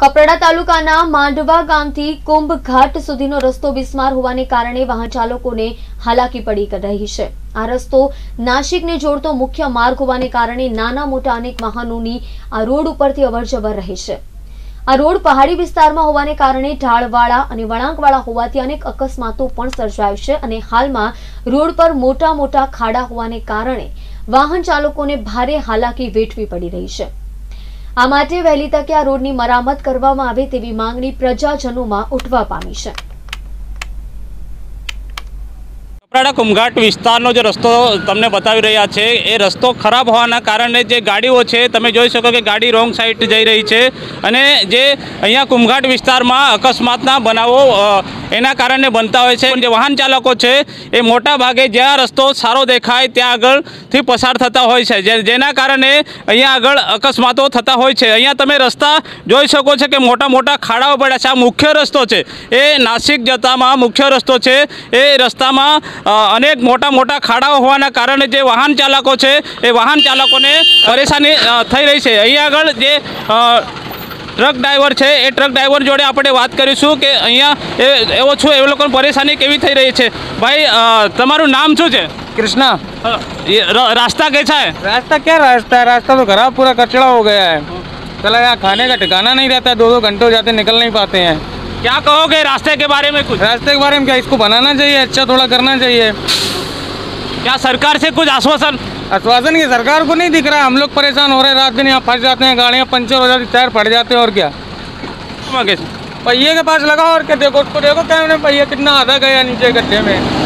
કપરાડા તાલુકાના માંડવા ગામથી કુંભ ઘાટ સુધીનો રસ્તો બિસ્માર હોવાને કારણે વાહન ચાલકોને હાલાકી પડી રહી છે. આ રસ્તો નાશિકને જોડતો મુખ્ય માર્ગ હોવાને કારણે નાના મોટા અનેક વાહનોની આ રોડ ઉપરથી અવરજવર રહે છે. આ રોડ પહાડી વિસ્તારમાં હોવાને કારણે ઢાળવાળા અને વળાંકવાળા હોવાથી અનેક અકસ્માતો પણ સર્જાય છે અને હાલમાં રોડ પર મોટા મોટા ખાડા હોવાને કારણે વાહન ચાલકોને ભારે હાલાકી વેઠવી પડી રહી છે. આ માટે વહેલી તકે આ રોડની મરામત કરવામાં આવે તેવી માંગણી પ્રજાજનોમાં ઉઠવા પામી છે. કપરાડા કુમઘાટ વિસ્તારનો જે રસ્તો તમને બતાવી રહ્યા છે, એ રસ્તો ખરાબ હોવાના કારણે જે ગાડીઓ છે, તમે જોઈ શકો કે ગાડી રોંગ સાઈડ જઈ રહી છે અને જે અહીંયા કુમઘાટ વિસ્તારમાં અકસ્માતના બનાવો એના કારણે બનતા હોય છે. જે વાહન ચાલકો છે, એ મોટા ભાગે જ્યાં રસ્તો સારો દેખાય, ત્યાં આગળથી પસાર થતા હોય છે. જેના કારણે અહીંયા આગળ અકસ્માતો થતા હોય છે. અહીંયા તમે રસ્તા જોઈ શકો છો કે મોટા મોટા ખાડાઓ પડ્યા છે. આ મુખ્ય રસ્તો છે. એ નાસિક જતામાં મુખ્ય રસ્તો છે. એ રસ્તામાં અનેક મોટા મોટા ખાડાઓ હોવાના કારણે જે વાહન ચાલકો છે, એ વાહન ચાલકોને પરેશાની થઈ રહી છે. અહીંયા આગળ જે ટ્રક ડ્રાઈવર છે એ ટ્રક ડ્રાઈવર જોડે આપણે વાત કરીશું કે અહીંયા એ એવો છું એ લોકોને પરેશાની કેવી થઈ રહી છે ભાઈ અ, તમારું નામ શું છે कृष्णा અ, ये र- रास्ता कैसा है रास्ता क्या रास्ता है रास्ता तो खराब पूरा कचड़ा हो गया है चला यहाँ खाने का ठिकाना नहीं रहता है दो दो घंटे हो जाते हैं, निकल नहीं पाते हैं क्या कहोगे रास्ते के बारे में कुछ रास्ते के बारे में क्या इसको बनाना चाहिए अच्छा थोड़ा करना चाहिए क्या सरकार से कुछ आश्वासन आश्वासन की सरकार को नहीं दिख रहा हम लोग परेशान हो रहे हैं। रात दिन यहाँ फंस जाते हैं गाड़ियाँ पंचर हो जाती टायर फट जाते हैं और क्या? पहिए के पास लगा और क्या देखो उसको देखो क्या उन्हें पहिया कितना आधा गया नीचे गड्ढे में।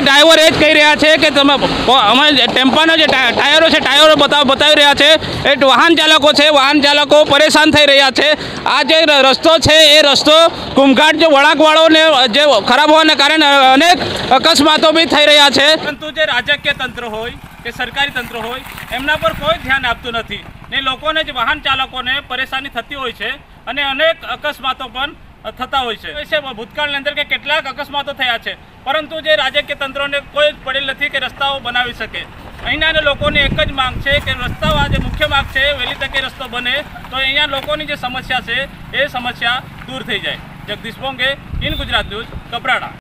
ડ્રાઈવર એ જ કહી રહ્યા છે કે તમે અમારે ટેમ્પાના જે ટાયરો છે, ટાયરો બતાવ, બતાવી રહ્યા છે. એ વાહન ચાલકો છે, વાહન ચાલકો પરેશાન થઈ રહ્યા છે. આ જે રસ્તો છે, એ રસ્તો કુમઘાટ જે વળાંકવાળોને જે ખરાબ હોવાને કારણે અનેક અકસ્માતો બી થઈ રહ્યા છે. પરંતુ જે રાજકીય તંત્ર હોય કે સરકારી તંત્ર હોય, એમના પર કોઈ ધ્યાન આપતું નથી. ને લોકોને જ વાહન ચાલકોને પરેશાની થતી હોય છે અને અનેક અકસ્માતો પણ થતા હોય છે. ભૂતકાળની અંદર કે કેટલાક અકસ્માતો થયા છે. પરંતુ જે રાજકીય તંત્રોને કોઈ પડેલ નથી કે રસ્તાઓ બનાવી શકે. અહીંના લોકોની એક જ માંગ છે કે રસ્તાઓ આ જે મુખ્ય માંગ છે, વહેલી તકે રસ્તો બને, તો અહીંયા લોકોની જે સમસ્યા છે, એ સમસ્યા દૂર થઈ જાય. Jagdish Bonge, in Gujarat news, Kaprada.